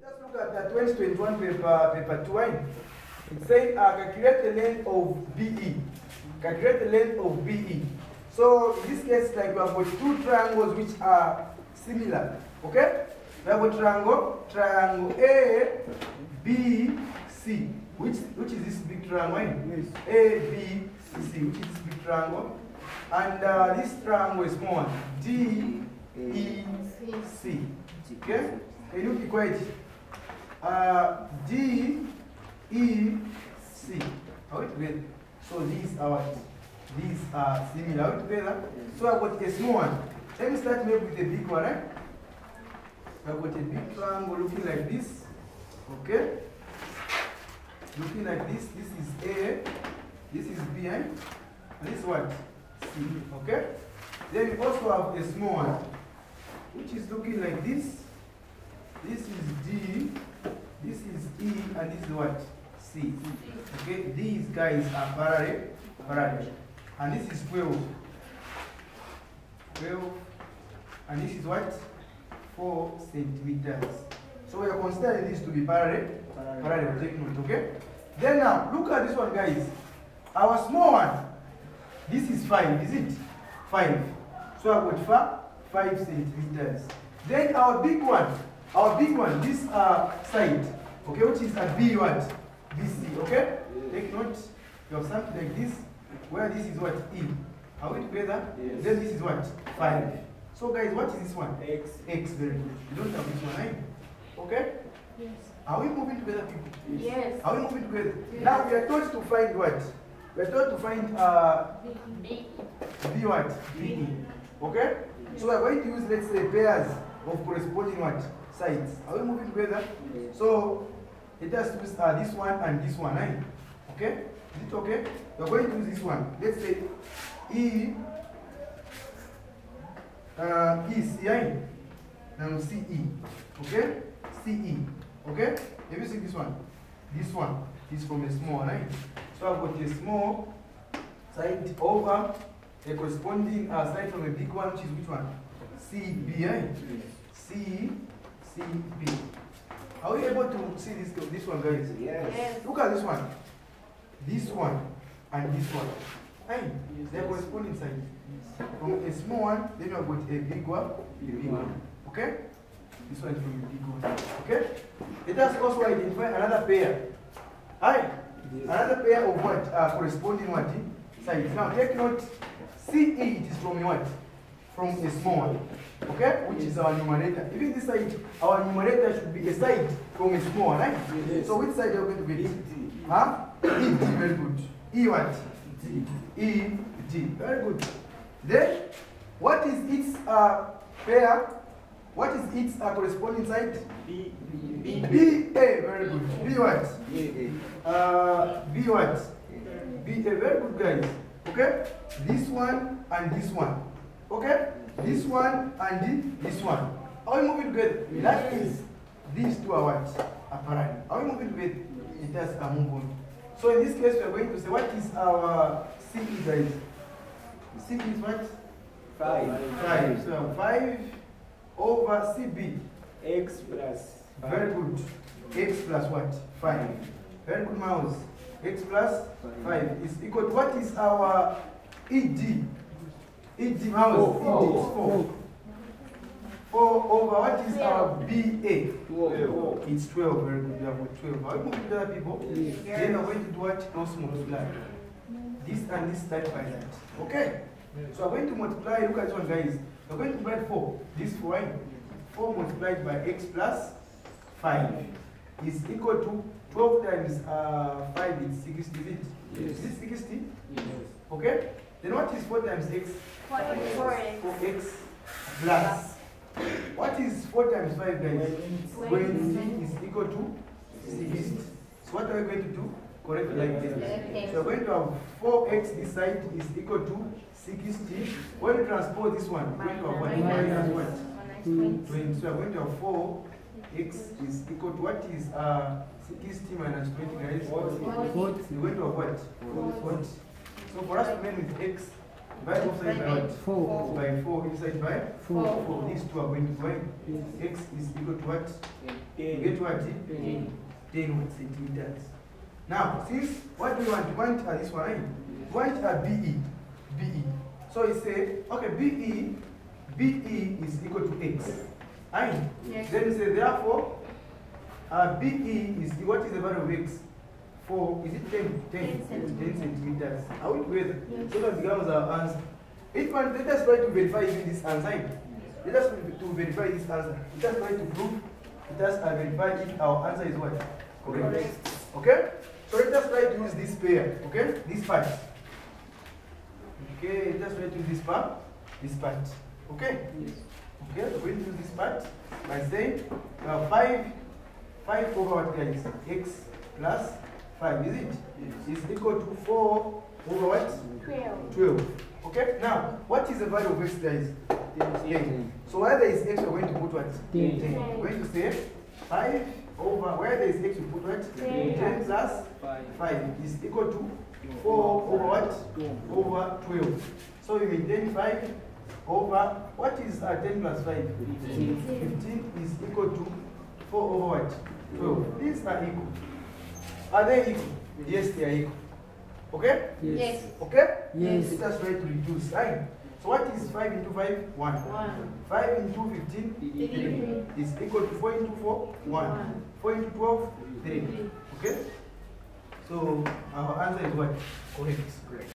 Let's look at the 2021 paper, paper 2 1. It says uh, calculate the length of BE. Calculate the length of BE. So in this case, like we have got two triangles which are similar. Okay? We have a triangle, triangle A, B, C. Which which is this big triangle? Yes. A, B, C, which is this big triangle. And uh, this triangle is small. D, E, C. Okay? Can you equate? Uh, D, E, C. Are we together? So these are what? These are similar. Are we together? So I've got a small one. Let me start maybe with a big one, right? I've got a big triangle looking like this. Okay? Looking like this. This is A. This is B. eh? And this is what? C. Okay? Then we also have a small one, which is looking like this. This is D. This is E. And this is what? C. Okay? These guys are parallel. Parallel. And this is 12. 12. And this is what? 4 centimeters. So we are considering this to be parallel. Parallel. Parallel. Take note, okay? Then now, look at this one, guys. Our small one, this is 5, is it? 5. So I've got five, 5 centimeters. Then our big one, our big one, this uh, side, okay, which is a B what? BC, okay? Take note. You have something like this, where this is what? E. Are we together? Yes. Then this is what? 5. So guys, what is this one? X. X, very good. You don't have this one, right? Okay? Yes. Are we moving together, people? Yes. Are we moving together? Yes. Now we are taught to find what? We are taught to find uh, B. B what? B. Okay? So we are going to use, let's say, pairs of corresponding what? Sides. Are we moving together? So let us use uh, this one and this one, right? Okay? Is it okay? We are going to use this one. Let's say E uh, E C I and C E. Okay? C E. Okay? Have you seen this one? This one is from a small, right? So I've got a small side over a corresponding uh, side from a big one, which is which one? C B, right? C C B. Are we able to see this this one, guys? Yes. Yes. Look at this one. This one and this one. Hey, they're corresponding sides. From a small one, then you have got a big one, a big one. Okay? This one is from a big one. Okay? Let us also identify another pair. Hi. Another pair of what? Uh, corresponding what? Sides. Now take note. CE it is from what? From a small one. Okay? Which is our numerator. Even this side, our numerator should be a side from a small right? Yes. So which side are we going to get? D. Huh? E D, very good. E what? D. E D, very good. Then, what is its uh, pair? What is its uh, corresponding side? B. B A, very good. B what? A. Uh, B what? B A, very good guys. Okay? This one and this one. Okay? This one and this one. Are we moving together? That is, these two are what? Are parallel. Are we moving together? A move on. So in this case, we are going to say, what is our CE guys? CE is what? Five. Five. So five over CB. X plus. Very good. X plus what? Five. Very good, mouse. X plus five is equal to what is our ED? ED mouse. Four. ED is four. Four over what is our BA? Twelve. It's 12, very good. We have got 12. Are we moving to other people? Yes. Then we're going to do what? Cross multiply. This and this side by that. Okay? So I'm going to multiply, look at this one, guys. We're going to write 4. This 4, right? 4 multiplied by x plus 5 is equal to 12 times uh, 5 is 60, is it? Yes. Is it 60? Yes. Okay? Then what is 4 times x? Four X. plus. What is 4 times 5, guys? Twenty. 20 is equal to 60. So what are we going to do? Correct like this. So we're going to have 4x this side is equal to 60. When we transpose this one, we're going to have what? Minus what? 20. So we're going to have 4x is equal to what is uh, 60 minus 20 guys? Forty. We're going to have what? 40. So for us to remain with x, Divide both by what? Four. By 4 inside by Four. 4. These two are going to join. X is equal to what? Ten. get what? Ten. 10 what centimeters. Now, since what we want? We want uh, this one, right? We want a BE. BE. So we say, okay, BE, BE is equal to X. Right? Yes. Then we say, therefore, uh, BE is, what is the value of X? For, is it 10? 10, 10 10 centimeters. Are we together? So that becomes our answer. If one, let us try to verify this answer. Let us to verify this answer. Let us try to prove, let us uh, verify if our answer is what? Correct. Okay? So let us try to use this pair, okay? This part. Okay, let us try to use this part, this part. Okay? Yes. Okay, so we're going to use this part by saying uh, 5, 5 over what guys? X plus 5, is it? Is equal to 4 over what? Twelve. 12. Okay, now what is the value of x guys? 10. So where there is x, we're going to put what? Ten. 10. We're going to say 5 over, where there is x, we put what? Ten. 10 plus Five. 5 is equal to 4 over what? Over 12. So we maintain 5 over, what is uh, 10 plus 5? 15. 15 is equal to 4 over what? 12. These are equal. Are they equal? Yes, they are equal. Okay? Yes. Okay? Yes. Let us try to reduce. Right? So what is 5 into 5? 1. One. 5 into 15 Three. is equal to 4 into 4? 1. One. 4 into 12? 3. Three. Okay? So our answer is what? Correct. Correct.